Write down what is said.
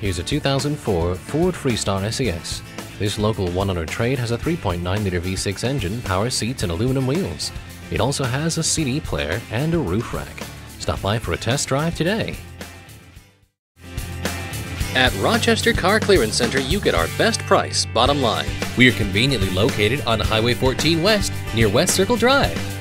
Here's a 2004 Ford Freestar SES. This local 100 trade has a 3.9-liter V6 engine, power seats, and aluminum wheels. It also has a CD player and a roof rack. Stop by for a test drive today. At Rochester Car Clearance Center, you get our best price, bottom line. We are conveniently located on Highway 14 West near West Circle Drive.